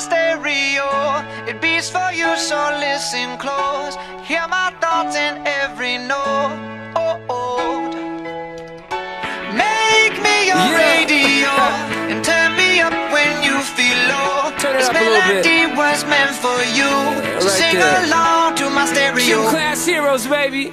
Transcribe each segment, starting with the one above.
stereo. It beats for you, so listen close. Hear my thoughts in every note. Oh, oh. Make me your Yeah. radio and turn me up when you feel low. Turn it this up a bit. melody was meant for you. So right sing there. along to my Gym stereo. class heroes, baby.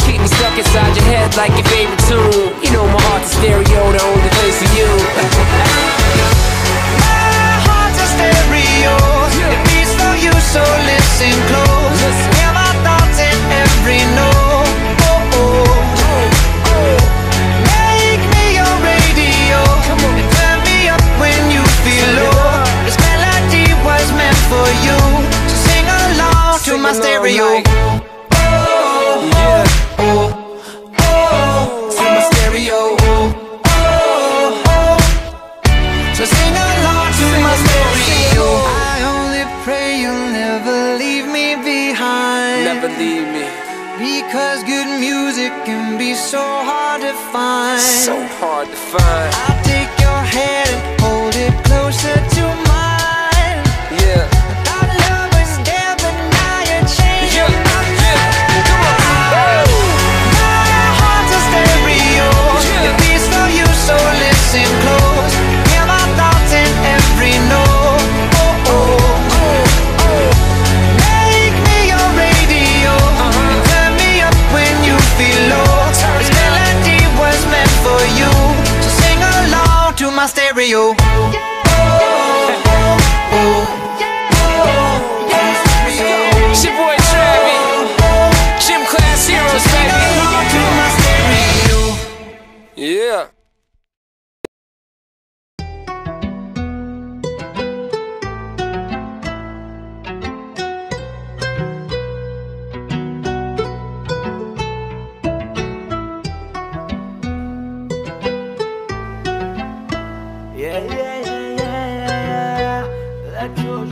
Me stuck inside your head like your favorite tune. You know my heart's a stereo, the only place for you. My heart's a stereo. It beats for you, so listen close. Hear my thoughts in every note. Oh, oh. Make me your radio and turn me up when you feel low. This melody was meant for you, so sing along to my along stereo. like- leave me. Because good music can be so hard to find. So hard to find. I'll my stereo. Let your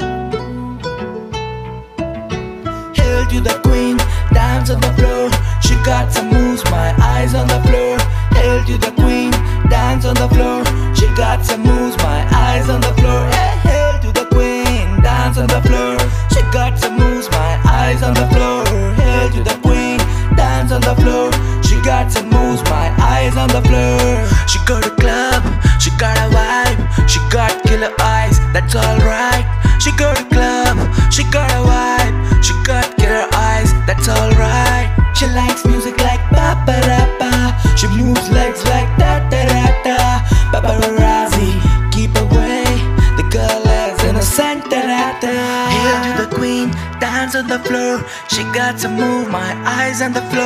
Hail to the queen, dance on the floor. She got some moves, my eyes on the floor. Hail to the queen, dance on the floor. She got some moves, my eyes on the floor. Hey, hail to the queen, dance on the floor. She got some moves, my eyes on the floor. Hail to the queen, dance on the floor. She got some moves, my eyes on the floor. She got a club, she got a vibe, she got killer eyes, that's alright. Da. Hail to the queen, dance on the floor. She got to move, my eyes on the floor.